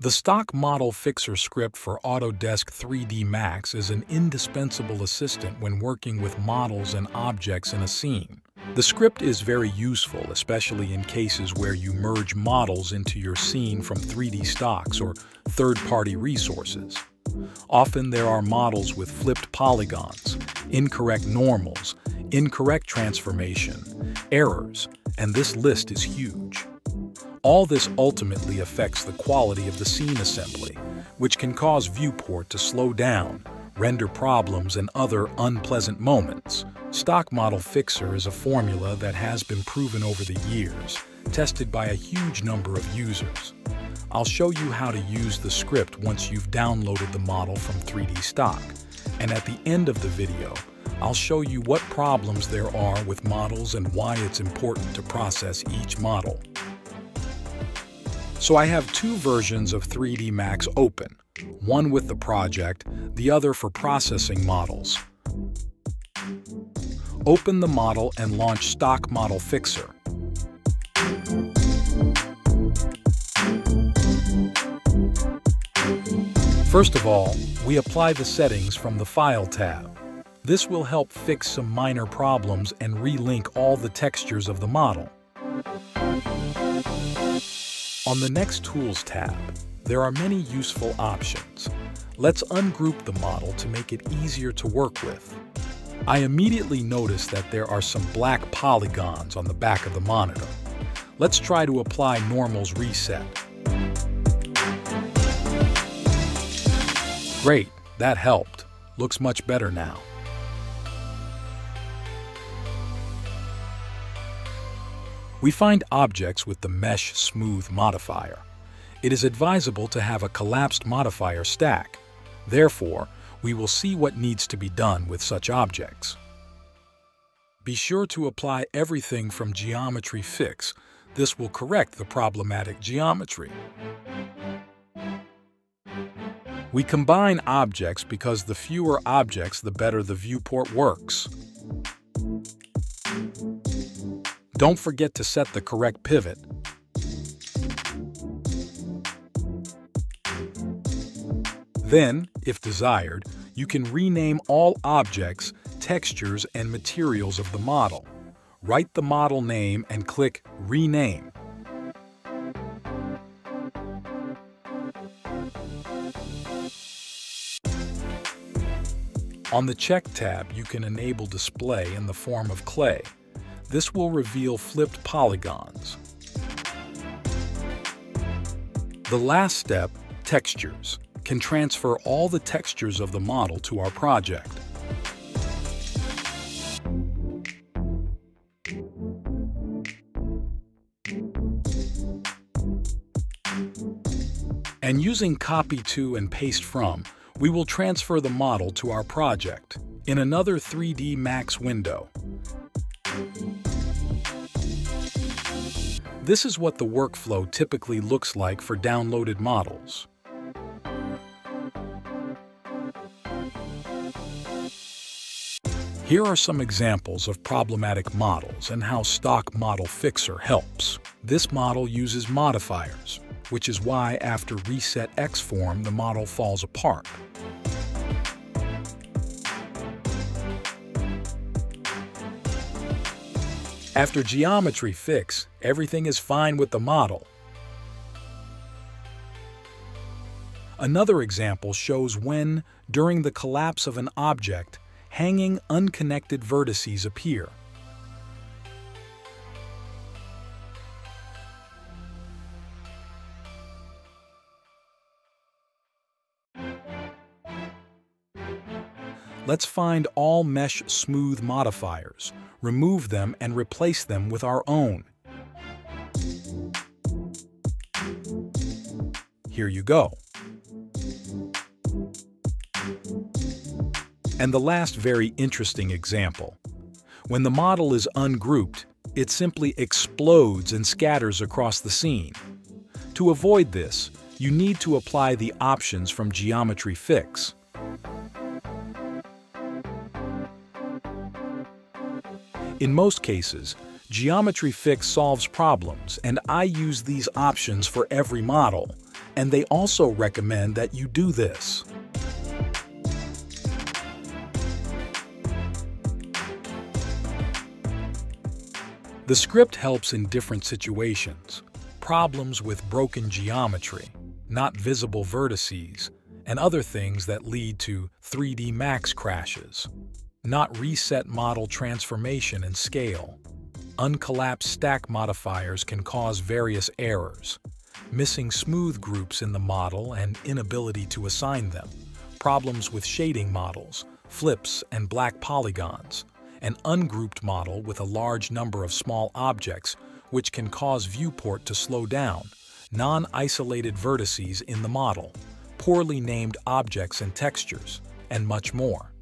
The stock model fixer script for Autodesk 3D Max is an indispensable assistant when working with models and objects in a scene. The script is very useful, especially in cases where you merge models into your scene from 3D stocks or third-party resources. Often there are models with flipped polygons, incorrect normals, incorrect transformation, errors, and this list is huge. All this ultimately affects the quality of the scene assembly, which can cause viewport to slow down, render problems and other unpleasant moments. Stock Model Fixer is a formula that has been proven over the years, tested by a huge number of users. I'll show you how to use the script once you've downloaded the model from 3D Stock. And at the end of the video, I'll show you what problems there are with models and why it's important to process each model. So I have two versions of 3D Max open, one with the project, the other for processing models. Open the model and launch Stock Model Fixer. First of all, we apply the settings from the File tab. This will help fix some minor problems and relink all the textures of the model. On the Next Tools tab, there are many useful options. Let's ungroup the model to make it easier to work with. I immediately notice that there are some black polygons on the back of the monitor. Let's try to apply Normals Reset. Great, that helped. Looks much better now. We find objects with the Mesh Smooth modifier. It is advisable to have a collapsed modifier stack. Therefore, we will see what needs to be done with such objects. Be sure to apply everything from Geometry Fix. This will correct the problematic geometry. We combine objects because the fewer objects, the better the viewport works. Don't forget to set the correct pivot. Then, if desired, you can rename all objects, textures, and materials of the model. Write the model name and click Rename. On the Check tab, you can enable display in the form of clay. This will reveal flipped polygons. The last step, textures, can transfer all the textures of the model to our project. And using Copy to and Paste from, we will transfer the model to our project in another 3D Max window. This is what the workflow typically looks like for downloaded models. Here are some examples of problematic models and how Stock Model Fixer helps. This model uses modifiers, which is why after Reset XForm the model falls apart. After geometry fix, everything is fine with the model. Another example shows when, during the collapse of an object, hanging unconnected vertices appear. Let's find all Mesh Smooth modifiers, remove them and replace them with our own. Here you go. And the last very interesting example. When the model is ungrouped, it simply explodes and scatters across the scene. To avoid this, you need to apply the options from Geometry Fix. In most cases, Geometry Fix solves problems, and I use these options for every model, And they also recommend that you do this. The script helps in different situations. Problems with broken geometry, not visible vertices, and other things that lead to 3D Max crashes. Not reset model transformation and scale. Uncollapsed stack modifiers can cause various errors. Missing smooth groups in the model and inability to assign them. Problems with shading models, flips and black polygons an ungrouped model with a large number of small objects, which can cause viewport to slow down, non-isolated vertices in the model, poorly named objects and textures, and much more.